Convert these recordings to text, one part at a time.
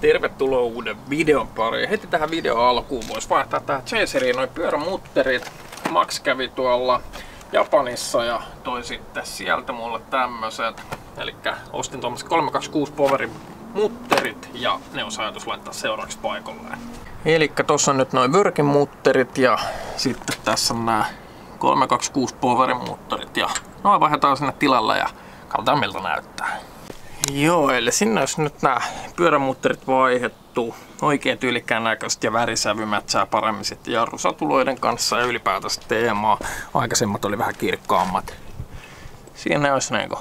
Tervetuloa uuden videon pariin. Heti tähän video alkuun voisi vaihtaa tähän Chaseriin noin pyörämutterit. Max kävi tuolla Japanissa ja toi sitten sieltä mulle tämmöset. Eli ostin tuommoiset 326 Powerin mutterit ja ne on ajatus laittaa seuraavaksi paikalleen. Eli tossa on nyt noin Workin mutterit ja sitten tässä on nämä 326 Powerin mutterit ja noin vaihdetaan sinne tilalla ja katsotaan miltä näyttää. Joo, eli sinne jos nyt nämä pyörämutterit vaihettu oikein tyylikkään näköiset ja värisävy mätsää paremmin sitten jarrusatuloiden kanssa ja ylipäätänsä teemaa. Aikaisemmat oli vähän kirkkaammat. Siinä olisi niinku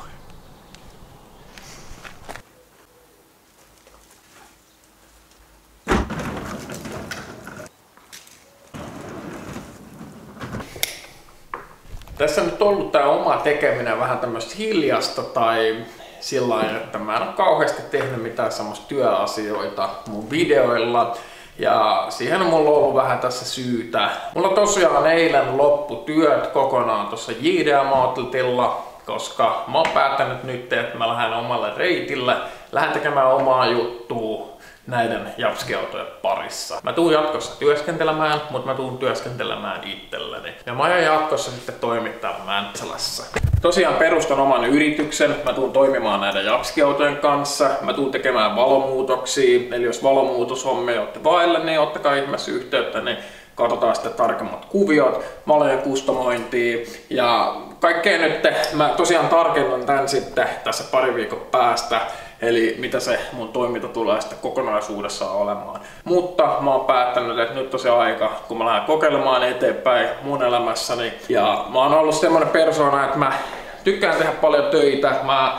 Tässä on nyt ollut tämä oma tekeminen vähän tämmöistä hiljasta tai sillä lailla, että mä en ole kauheasti tehnyt mitään semmoista työasioita mun videoilla. Ja siihen on mulla ollut vähän tässä syytä. Mulla tosiaan eilen loppu työt kokonaan tuossa JDM Outletilla, koska mä oon päättänyt nyt, että mä lähden omalle reitille, lähden tekemään omaa juttua näiden japskiautojen parissa. Mä tuun jatkossa työskentelemään, mutta mä tuun työskentelemään itselleni. Ja mä ajan jatkossa sitten toimittaa Mäntsälässä. Tosiaan perustan oman yrityksen, mä tuun toimimaan näiden japskiautojen kanssa, mä tuun tekemään valomuutoksia, eli jos valomuutoshommia olette vaille, niin ottakaa ihmeessä yhteyttä, niin katsotaan sitten tarkemmat kuviot, valojen kustomointia. Ja kaikkea nyt, mä tosiaan tarkennan tämän sitten tässä pari viikon päästä, eli mitä se mun toiminta tulee sitten kokonaisuudessaan olemaan. Mutta mä oon päättänyt, että nyt on se aika, kun mä lähden kokeilemaan eteenpäin mun elämässäni. Ja mä oon ollut semmonen persona, että mä tykkään tehdä paljon töitä, mä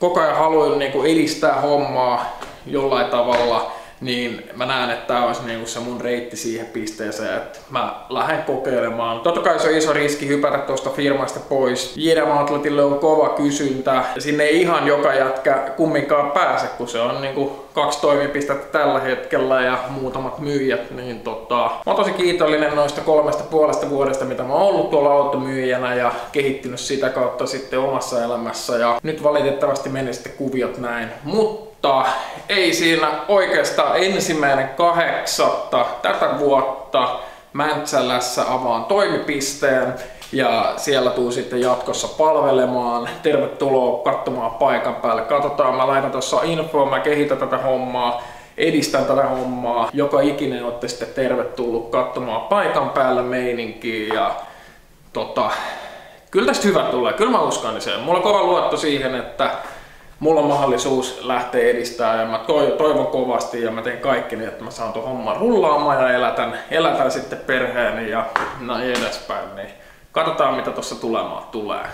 koko ajan haluan niin edistää hommaa jollain tavalla niin mä näen, että tämä olisi niinku se mun reitti siihen pisteeseen, että mä lähden kokeilemaan. Totta kai se on iso riski hypätä tuosta firmasta pois. JDM Outletille on kova kysyntä sinne ei ihan joka jätkä kumminkaan pääse, kun se on niinku kaksi toimipistettä tällä hetkellä ja muutamat myyjät, niin tota, mä oon tosi kiitollinen noista kolmesta puolesta vuodesta, mitä mä oon ollut tuolla automyyjänä ja kehittynyt sitä kautta sitten omassa elämässä ja nyt valitettavasti meni sitten kuviot näin. Mutta mutta ei siinä oikeastaan ensimmäinen kahdeksatta tätä vuotta Mäntsälässä avaan toimipisteen ja siellä tuu sitten jatkossa palvelemaan. Tervetuloa katsomaan paikan päälle. Katsotaan, mä laitan tuossa infoa, mä kehitän tätä hommaa, edistän tätä hommaa. Joka ikinen olette sitten tervetullut katsomaan paikan päällä meininkiä ja tota, kyllä tästä hyvä tulee. Kyllä mä uskon niin se. Mulla on kova luotto siihen, että mulla on mahdollisuus lähteä edistämään ja mä toivon kovasti ja mä teen kaikki niin, että mä saan tuon homman rullaamaan ja elätän, elätän sitten perheeni ja näin edespäin. Niin katsotaan mitä tuossa tulemaan tulee.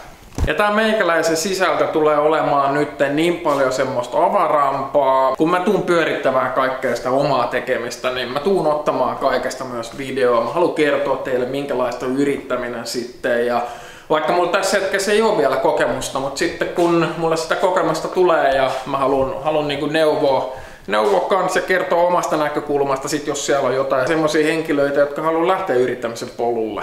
Ja tää meikäläisen sisältö tulee olemaan nyt niin paljon semmoista avarampaa. Kun mä tuun pyörittämään kaikkea sitä omaa tekemistä, niin mä tuun ottamaan kaikesta myös videoa. Mä haluan kertoa teille minkälaista yrittäminen sitten ja vaikka mulla tässä hetkessä ei ole vielä kokemusta, mutta sitten kun mulle sitä kokemusta tulee ja mä haluan, haluan niin neuvoa, neuvoa kanssa ja kertoa omasta näkökulmasta, sit jos siellä on jotain semmoisia henkilöitä, jotka haluaa lähteä yrittämisen polulle.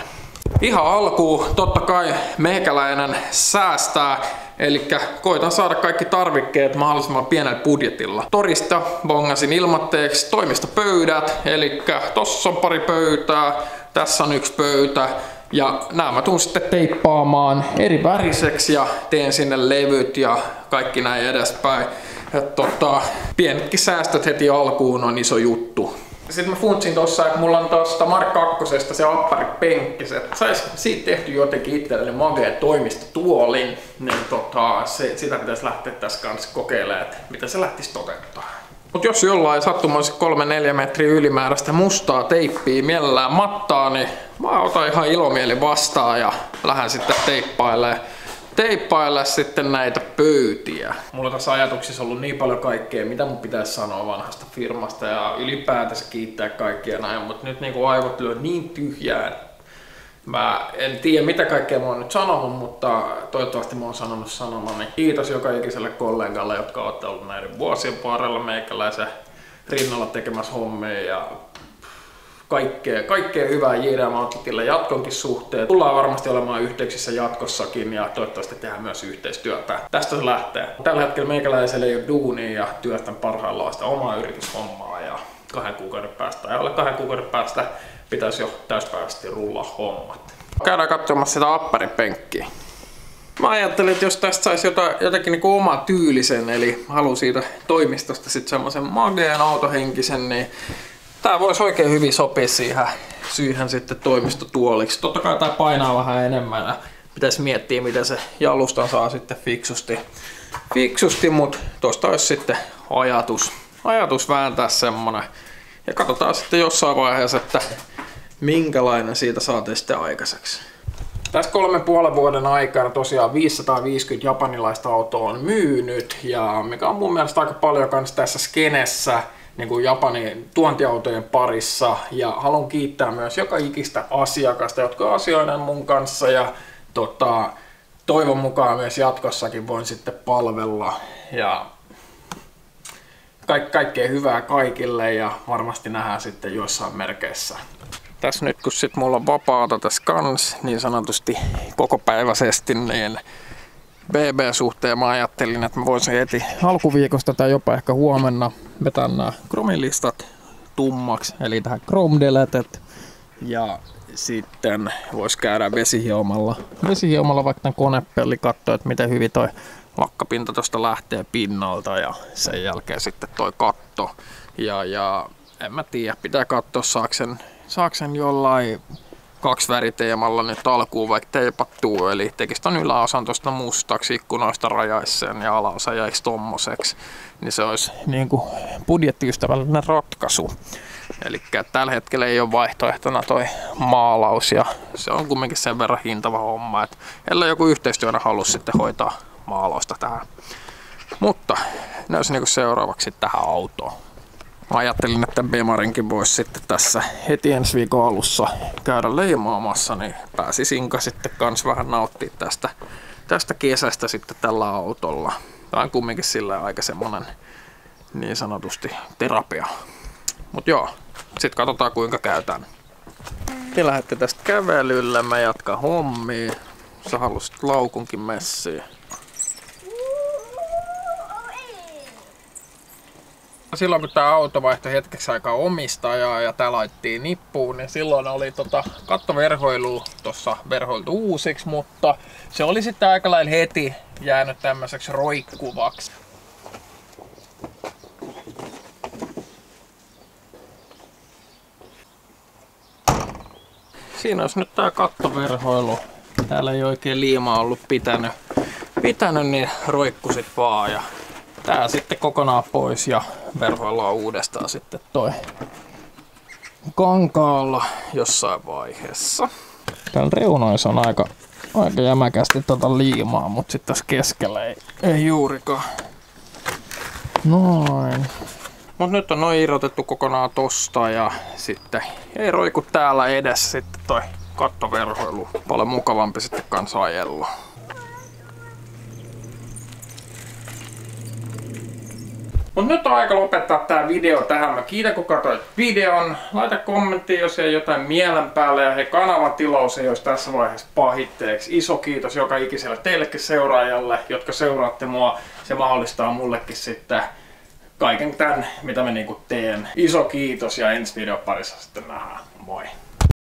Ihan alkuun totta kai meikäläinen säästää, eli koitan saada kaikki tarvikkeet mahdollisimman pienellä budjetilla. Torista bongasin ilmatteeksi toimistopöydät, eli tossa on pari pöytää, tässä on yksi pöytä, ja nämä mä tuun sitten teippaamaan eri väriseksi ja teen sinne levyt ja kaikki näin edespäin. Ja tota, pienetkin säästöt heti alkuun on iso juttu. Sitten mä funtsin tossa, että mulla on tosta Mark 2 se appari penkkis, että sais siitä tehty jotenkin itselleni magea toimistotuolin, niin tota, se, sitä pitäisi lähteä tässä kanssa kokeilemaan, että mitä se lähtisi toteuttaa. Mutta jos jollain sattumassa 3-4 metriä ylimääräistä mustaa teippiä mielellään mattaa, niin mä otan ihan ilomieli vastaan ja lähden sitten teippailemaan teippailla sitten näitä pöytiä. Mulla tässä ajatuksissa ollut niin paljon kaikkea, mitä mun pitäisi sanoa vanhasta firmasta ja ylipäätänsä kiittää kaikkia näin, mutta nyt niinku aivot lyö niin tyhjään, Mä en tiedä mitä kaikkea mä oon nyt sanonut, mutta toivottavasti mä oon sanonut sanomani. Kiitos joka ikiselle kollegalle, jotka olette ollut näiden vuosien varrella meikäläisen rinnalla tekemässä hommia ja kaikkea, kaikkea hyvää J.D. Marketille jatkonkin suhteen. Tullaan varmasti olemaan yhteyksissä jatkossakin ja toivottavasti tehdään myös yhteistyötä. Tästä se lähtee. Tällä hetkellä meikäläisellä ei ole duunia ja työtän parhaillaan sitä omaa yrityshommaa ja kahden kuukauden päästä ja alle kahden kuukauden päästä pitäisi jo täyspäiväisesti rullaa hommat. Käydään katsomassa sitä apparipenkkiä. Mä ajattelin, että jos tästä saisi jotain, jotenkin niin oma tyylisen, eli halu siitä toimistosta sitten semmoisen mageen autohenkisen, niin tää voisi oikein hyvin sopia siihen, siihen sitten toimistotuoliksi. Totta kai tää painaa vähän enemmän ja pitäisi miettiä, miten se jalustan saa sitten fiksusti, fiksusti mutta tosta olisi sitten ajatus, ajatus vääntää semmonen. Ja katsotaan sitten jossain vaiheessa, että minkälainen siitä saatiin sitten aikaiseksi. Tässä kolmen puolen vuoden aikana tosiaan 550 japanilaista autoa on myynyt ja mikä on mun mielestä aika paljon kanssa tässä skenessä niin kuin Japanin tuontiautojen parissa. Ja haluan kiittää myös joka ikistä asiakasta, jotka on asioinen mun kanssa ja tota, toivon mukaan myös jatkossakin voin sitten palvella. Ja kaik- kaikkea hyvää kaikille ja varmasti nähdään sitten joissain merkeissä tässä nyt kun sit mulla on vapaata tässä kans niin sanotusti kokopäiväisesti, niin BB-suhteen mä ajattelin, että mä voisin heti alkuviikosta tai jopa ehkä huomenna vetää nämä kromilistat tummaksi, eli tähän Chrome Deleted. Ja sitten voisi käydä vesihiomalla, vesihiomalla vaikka tämän konepelli katsoa, että miten hyvin toi lakkapinta tuosta lähtee pinnalta ja sen jälkeen sitten toi katto. Ja, ja en mä tiedä, pitää katsoa saaksen saaksen jollain kaksi väriteemalla nyt alkuun vaikka teipattuu, eli tekisi ton yläosan tuosta mustaksi ikkunoista rajaisseen ja alaosa jäiksi tommoseksi, niin se olisi niin kuin budjettiystävällinen ratkaisu. Eli tällä hetkellä ei ole vaihtoehtona toi maalaus ja se on kumminkin sen verran hintava homma, että ellei joku yhteistyönä halua sitten hoitaa maalausta tähän. Mutta olisi niin seuraavaksi tähän autoon. Ajattelin, että Bemarinkin voisi sitten tässä heti ensi viikon alussa käydä leimaamassa, niin pääsi Sinka sitten kans vähän nauttia tästä, tästä kesästä sitten tällä autolla. Tämä on kumminkin sillä aika semmonen niin sanotusti terapia. Mut joo, sitten katsotaan kuinka käytän. Te lähdette tästä kävelylle, mä jatkan hommia. Sä halusit laukunkin messiin. Silloin kun tämä auto vaihtoi hetkeksi aikaa omistajaa ja tämä laittiin nippuun, niin silloin oli tota kattoverhoilu tuossa verhoiltu uusiksi, mutta se oli sitten aika lailla heti jäänyt tämmöiseksi roikkuvaksi. Siinä olisi nyt tää kattoverhoilu. Täällä ei oikein liima ollut pitänyt, pitänyt niin roikkusit vaan ja tää sitten kokonaan pois ja verhoillaan uudestaan sitten toi kankaalla jossain vaiheessa. Täällä reunoissa on aika, aika jämäkästi tota liimaa, mutta sitten tässä keskellä ei, ei juurikaan. Noin. Mut nyt on noin irrotettu kokonaan tosta ja sitten ei roiku täällä edessä sitten toi kattoverhoilu. Paljon mukavampi sitten kanssa. Mutta nyt on aika lopettaa tämä video tähän. Mä kiitän kun katsoit videon. Laita kommentti, jos ei jotain mielen päälle. Ja he kanavan tilaus ei olisi tässä vaiheessa pahitteeksi. Iso kiitos joka ikiselle teillekin seuraajalle, jotka seuraatte mua. Se mahdollistaa mullekin sitten kaiken tämän, mitä mä niinku teen. Iso kiitos ja ensi video parissa sitten nähdään. Moi!